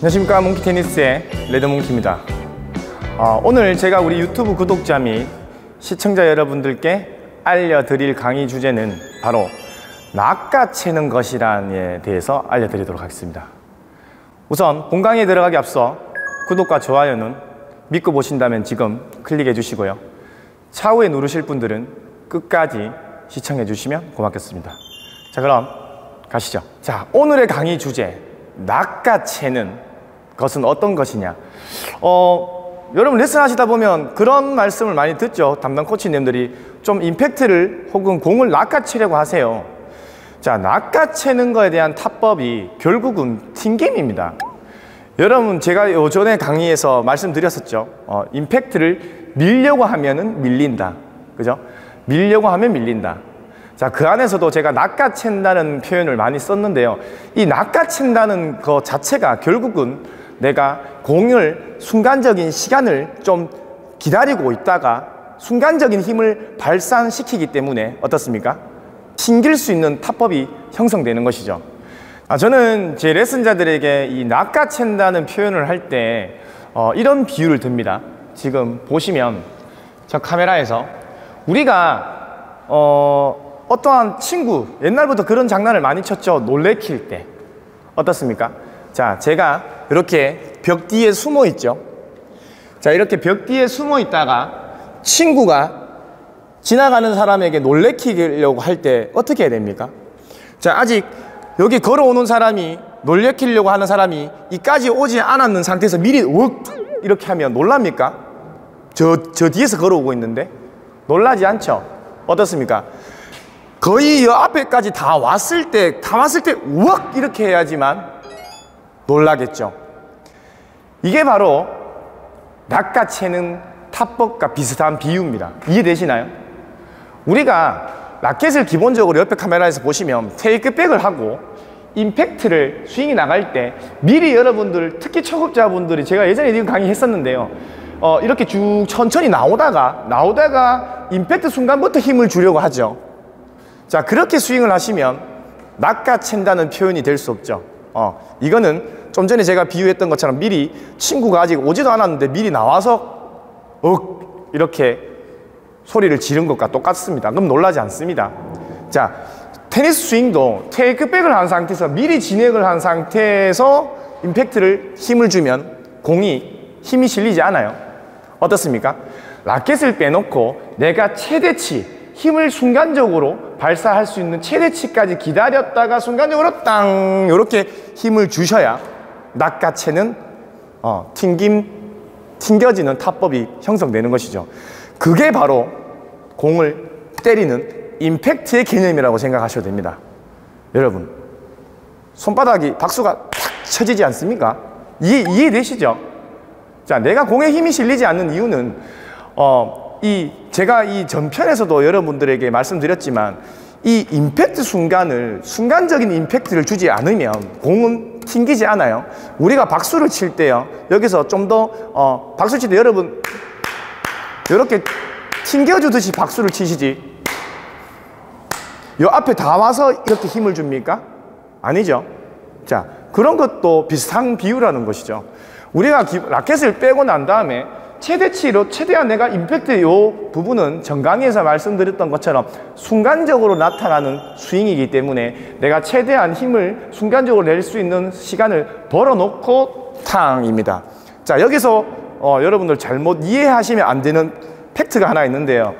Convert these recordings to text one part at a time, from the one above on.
안녕하십니까. 몽키 테니스의 레드몽키입니다. 어, 오늘 제가 우리 유튜브 구독자 및 시청자 여러분들께 알려드릴 강의 주제는 바로 낚아채는 것이란에 대해서 알려드리도록 하겠습니다. 우선 본 강의에 들어가기 앞서 구독과 좋아요는 믿고 보신다면 지금 클릭해 주시고요. 차후에 누르실 분들은 끝까지 시청해 주시면 고맙겠습니다. 자 그럼 가시죠. 자 오늘의 강의 주제 낚아채는 것은 어떤 것이냐? 어, 여러분 레슨 하시다 보면 그런 말씀을 많이 듣죠. 담당 코치님들이 좀 임팩트를 혹은 공을 낚아채려고 하세요. 자 낚아채는 거에 대한 타법이 결국은 튕김입니다. 여러분 제가 요전에 강의에서 말씀드렸었죠. 어, 임팩트를 밀려고 하면은 밀린다. 그죠? 밀려고 하면 밀린다. 자, 그 안에서도 제가 낚아챈다는 표현을 많이 썼는데요. 이 낚아챈다는 것 자체가 결국은 내가 공을 순간적인 시간을 좀 기다리고 있다가 순간적인 힘을 발산시키기 때문에 어떻습니까? 튕길 수 있는 타법이 형성되는 것이죠. 아, 저는 제 레슨자들에게 이 낚아챈다는 표현을 할때 어, 이런 비유를 듭니다. 지금 보시면 저 카메라에서 우리가 어, 어떠한 친구 옛날부터 그런 장난을 많이 쳤죠 놀래킬 때 어떻습니까 자 제가 이렇게 벽 뒤에 숨어 있죠 자 이렇게 벽 뒤에 숨어 있다가 친구가 지나가는 사람에게 놀래키려고 할 때 어떻게 해야 됩니까 자 아직 여기 걸어오는 사람이 놀래키려고 하는 사람이 이까지 오지 않았는 상태에서 미리 웍 이렇게 하면 놀랍니까 저, 저 뒤에서 걸어오고 있는데 놀라지 않죠 어떻습니까 거의 여 앞에까지 다 왔을 때, 다 왔을 때, 우악! 이렇게 해야지만 놀라겠죠. 이게 바로 낚아채는 탑법과 비슷한 비유입니다. 이해되시나요? 우리가 라켓을 기본적으로 옆에 카메라에서 보시면 테이크백을 하고 임팩트를 스윙이 나갈 때 미리 여러분들 특히 초급자분들이 제가 예전에 이런 강의 했었는데요 어, 이렇게 쭉 천천히 나오다가 나오다가 임팩트 순간부터 힘을 주려고 하죠 자 그렇게 스윙을 하시면 낚아챈다는 표현이 될 수 없죠 어, 이거는 좀 전에 제가 비유했던 것처럼 미리 친구가 아직 오지도 않았는데 미리 나와서 억 이렇게 소리를 지른 것과 똑같습니다. 그럼 놀라지 않습니다. 자 테니스 스윙도 테이크백을 한 상태에서 미리 진행을 한 상태에서 임팩트를 힘을 주면 공이 힘이 실리지 않아요. 어떻습니까? 라켓을 빼놓고 내가 최대치 힘을 순간적으로 발사할 수 있는 최대치까지 기다렸다가 순간적으로 땅 이렇게 힘을 주셔야 낚아채는 어, 튕김 튕겨지는 타법이 형성되는 것이죠. 그게 바로 공을 때리는 임팩트의 개념이라고 생각하셔도 됩니다. 여러분 손바닥이 박수가 탁 쳐지지 않습니까? 이해, 이해되시죠? 자, 내가 공에 힘이 실리지 않는 이유는 어, 이 제가 이 전편에서도 여러분들에게 말씀드렸지만 이 임팩트 순간을 순간적인 임팩트를 주지 않으면 공은 튕기지 않아요. 우리가 박수를 칠 때요. 여기서 좀 더 어, 박수 칠 때 여러분 이렇게 튕겨주듯이 박수를 치시지. 요 앞에 다 와서 이렇게 힘을 줍니까? 아니죠. 자, 그런 것도 비슷한 비유라는 것이죠. 우리가 라켓을 빼고 난 다음에 최대치로 최대한 내가 임팩트 요 부분은 정강에서 말씀드렸던 것처럼 순간적으로 나타나는 스윙이기 때문에 내가 최대한 힘을 순간적으로 낼 수 있는 시간을 벌어놓고 탕입니다. 자 여기서 어, 여러분들 잘못 이해하시면 안 되는 팩트가 하나 있는데요.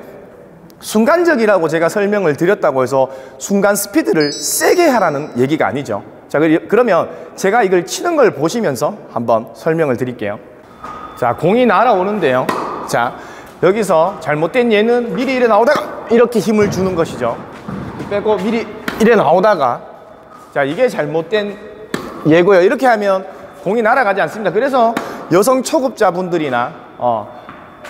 순간적이라고 제가 설명을 드렸다고 해서 순간 스피드를 세게 하라는 얘기가 아니죠. 자 그러면 제가 이걸 치는 걸 보시면서 한번 설명을 드릴게요. 자, 공이 날아오는데요. 자, 여기서 잘못된 얘는 미리 이래 나오다가 이렇게 힘을 주는 것이죠. 빼고 미리 이래 나오다가 자, 이게 잘못된 예고요. 이렇게 하면 공이 날아가지 않습니다. 그래서 여성 초급자분들이나 어,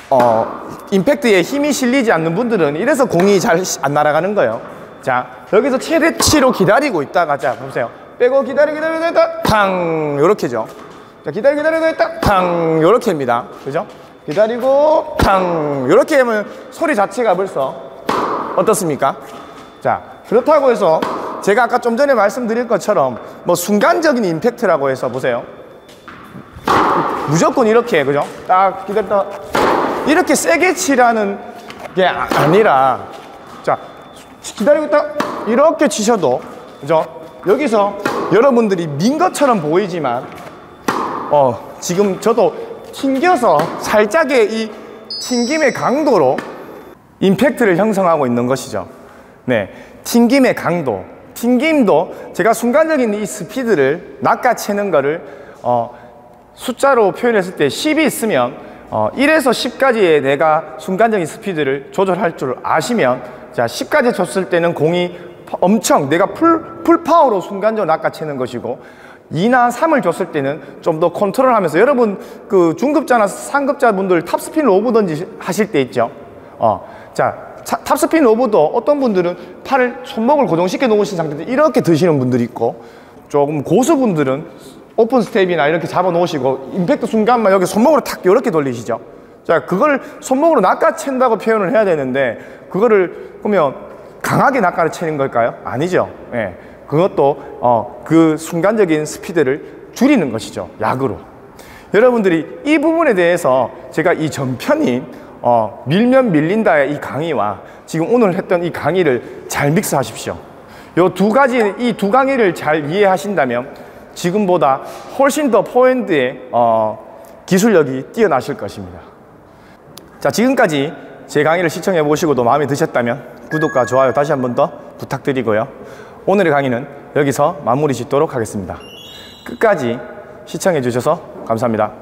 어, 임팩트에 힘이 실리지 않는 분들은 이래서 공이 잘 안 날아가는 거예요. 자, 여기서 최대치로 기다리고 있다가 자, 보세요. 빼고 기다리 기다리 기다리 탕 요렇게죠. 자, 기다리 기다리고 있다. 탕 요렇게 합니다. 그죠? 기다리고 탕 요렇게 하면 소리 자체가 벌써 어떻습니까? 자, 그렇다고 해서 제가 아까 좀 전에 말씀드린 것처럼 뭐 순간적인 임팩트라고 해서 보세요. 무조건 이렇게 그죠? 딱 기다렸다 이렇게 세게 치라는 게 아- 아니라 자 기다리고 있다 이렇게 치셔도 그죠? 여기서 여러분들이 민 것처럼 보이지만 어 지금 저도 튕겨서 살짝의 이 튕김의 강도로 임팩트를 형성하고 있는 것이죠. 네, 튕김의 강도, 튕김도 제가 순간적인 이 스피드를 낚아채는 거를 어, 숫자로 표현했을 때 10이 있으면 어, 1에서 10까지의 내가 순간적인 스피드를 조절할 줄 아시면 자 10까지 줬을 때는 공이 파- 엄청 내가 full, full power로 순간적으로 낚아채는 것이고 2나 3을 줬을 때는 좀 더 컨트롤하면서 여러분 그 중급자나 상급자 분들 탑스핀 로브 던지 하실 때 있죠. 어, 자 차- 탑스핀 로브도 어떤 분들은 팔을 손목을 고정시켜 놓으신 상태에서 이렇게 드시는 분들이 있고 조금 고수분들은 오픈 스텝이나 이렇게 잡아 놓으시고 임팩트 순간만 여기 손목으로 탁 이렇게 돌리시죠. 자 그걸 손목으로 낚아챈다고 표현을 해야 되는데 그거를 그러면 강하게 낚아를 채는 걸까요? 아니죠. 예. 그것도 어, 그 순간적인 스피드를 줄이는 것이죠. 약으로. 여러분들이 이 부분에 대해서 제가 이 전편인 어, 밀면 밀린다의 이 강의와 지금 오늘 했던 이 강의를 잘 믹스하십시오. 요 두 가지 이 두 강의를 잘 이해하신다면 지금보다 훨씬 더 포핸드의 어, 기술력이 뛰어나실 것입니다. 자, 지금까지 제 강의를 시청해 보시고도 마음에 드셨다면 구독과 좋아요 다시 한 번 더 부탁드리고요. 오늘의 강의는 여기서 마무리 짓도록 하겠습니다. 끝까지 시청해 주셔서 감사합니다.